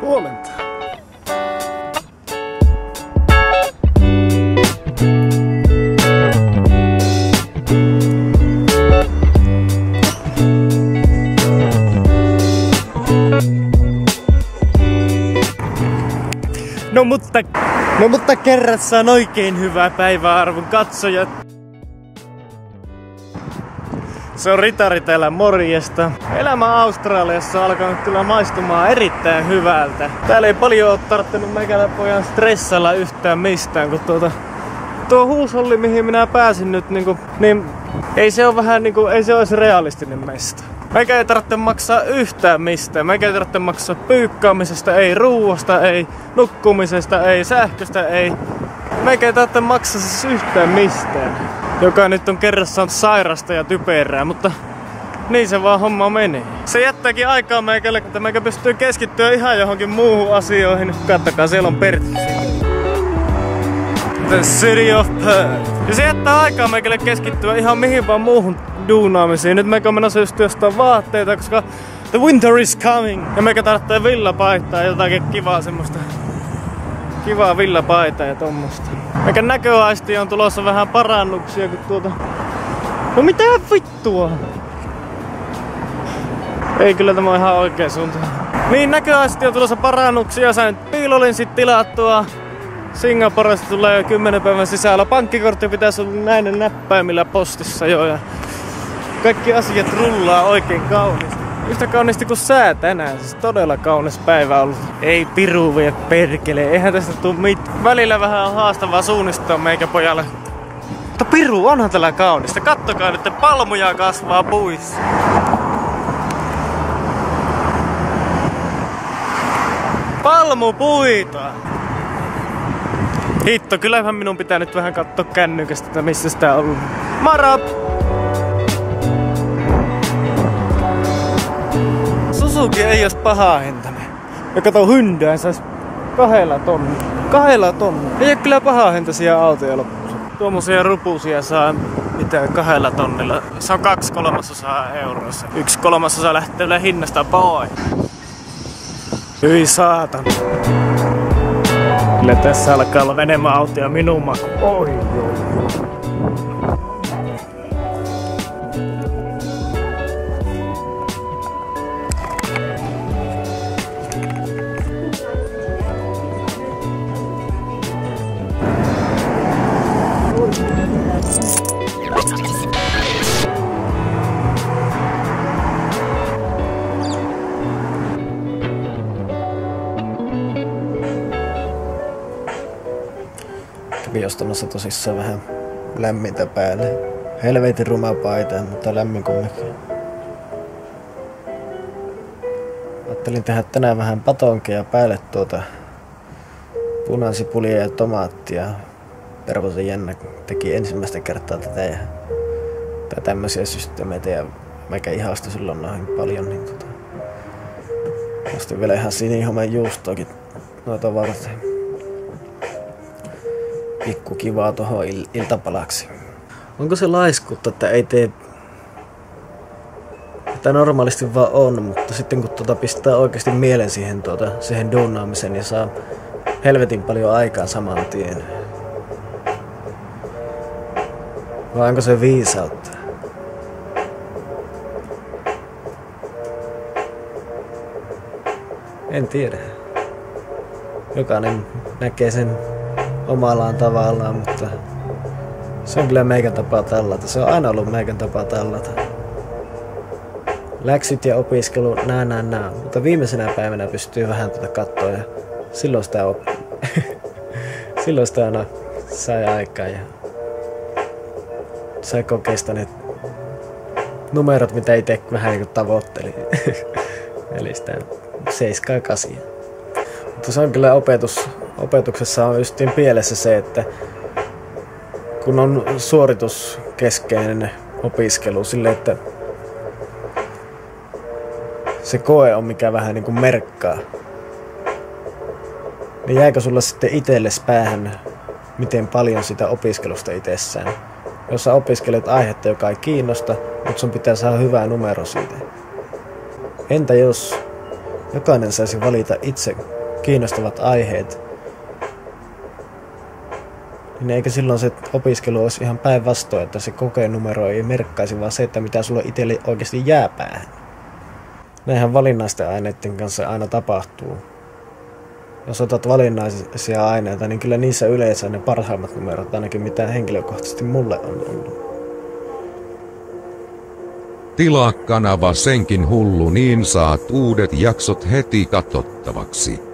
Huomenta. No mutta, no mutta kerrassaan oikein hyvää päivää arvon katsojat. Se on Ritari täällä morjesta. Elämä Australiassa on alkanut kyllä maistumaan erittäin hyvältä. Täällä ei paljon ole tarttunut pojan stressalla yhtään mistään, kun tuota, tuo huusholli mihin minä pääsin nyt, niin, kuin, niin ei se ole vähän niin kuin, ei se olisi realistinen mesta. Meikä ei tarvitse maksaa yhtään mistään. Meikä ei tarvitse maksaa pyykkaamisesta, ei ruuasta, ei nukkumisesta, ei sähköstä, ei. Meikä ei tarvitse maksaa siis yhtään mistään. Joka nyt on kerrassaan sairasta ja typerää, mutta niin se vaan homma menee. Se jättääkin aikaa meikälle, että meikä pystyy keskittyä ihan johonkin muuhun asioihin. Kattokaa, siellä on Pertti. The City of Perth. Ja se jättää aikaa meikälle keskittyä ihan mihin vaan muuhun duunaamisiin. Nyt meikä on menossa just vaatteita, koska the winter is coming. Ja meikä tarvitsee villapaitaa jotakin kivaa semmoista kivaa villapaitaa ja tommosta. Meikä näköaisti on tulossa vähän parannuksia, kun tuota... No mitä vittua? Ei kyllä tämä ihan oikea suunta. Niin näköaisti on tulossa parannuksia. Sain piilolinssit tilattua. Singaporesta tulee jo 10 päivän sisällä. Pankkikortti pitäisi olla näiden näppäimillä postissa jo. Ja kaikki asiat rullaa oikein kauniisti. Yhtä kauniisti kuin sää tänään. Siis todella kaunis päivä ollut. Ei piru vie perkele. Eihän tästä tuu mit. Välillä vähän on haastavaa suunnistaa meikä pojalle. Mutta piru, onhan tällä kaunista. Kattokaa nyt, palmuja kasvaa puissa. Palmupuita! Hitto, kyllähän minun pitää nyt vähän katsoa kännykästä, että missä sitä on. Marap! Suzuki ei olisi paha hintainen. Ja kato Hyundai sais kahdella tonni. Kahdella tonni. Ei ole kyllä paha hintaisia autoja lopussa. Tuommoisia rupusia saa mitä kahdella tonnilla. Se on kaksi kolmasosaa euroissa. Yksi kolmasosa lähtee hinnasta pois. Hyi saatan. Kyllä tässä alkaa olla enemmän autoja minun maku. Oi, oi, oi. Kävin ostamassa tosissaan vähän lämmintä päälle. Helvetin ruma paita, mutta lämmin kumminkin. Ajattelin tehdä tänään vähän patonkeja päälle tuota punasipulia ja tomaattia. Pervosen Jenna teki ensimmäistä kertaa tätä ja tätä tämmöisiä systeemeitä ja mäkä ihastui silloin noihin paljon, niin tota, ostin vielä ihan sinihomen juustoakin noita varten pikku kivaa tuohon il- iltapalaksi. Onko se laiskuutta, että ei tee... Että normaalisti vaan on, mutta sitten kun tuota pistää oikeasti mielen siihen, tuota, siihen duunaamiseen, niin saa helvetin paljon aikaa saman tien. Vai onko se viisautta? En tiedä. Jokainen näkee sen omallaan tavallaan, mutta se on kyllä meikän tapa tallata. Se on aina ollut meikän tapa tallata. Läksyt ja opiskelu, nää nää nää. Mutta viimeisenä päivänä pystyy vähän tuota katsoa ja silloin sitä op... silloin sitä aina sai aikaa ja sai kokeista ne numerot, mitä itse vähän niin tavoitteli. Eli sitä 7 ja 8. Mutta se on kyllä opetus, opetuksessa on justiin pielessä se, että kun on suorituskeskeinen opiskelu sille, että se koe on mikä vähän niin kuin merkkaa. Niin jääkö sulla sitten itselles päähän, miten paljon sitä opiskelusta itsessään jos sä opiskelet aihetta, joka ei kiinnosta, mutta sun pitää saada hyvää numero siitä. Entä jos jokainen saisi valita itse kiinnostavat aiheet, niin eikö silloin se opiskelu olisi ihan päinvastoin, että se kokeen numero ei merkkaisi, vaan se, että mitä sulle itselle oikeasti jää päähän. Näinhän valinnaisten aineiden kanssa aina tapahtuu. Jos otat valinnaisia aineita, niin kyllä niissä yleensä ne parhaimmat numerot, ainakin mitä henkilökohtaisesti mulle on ollut. Tilaa kanava senkin hullu niin saat uudet jaksot heti katsottavaksi.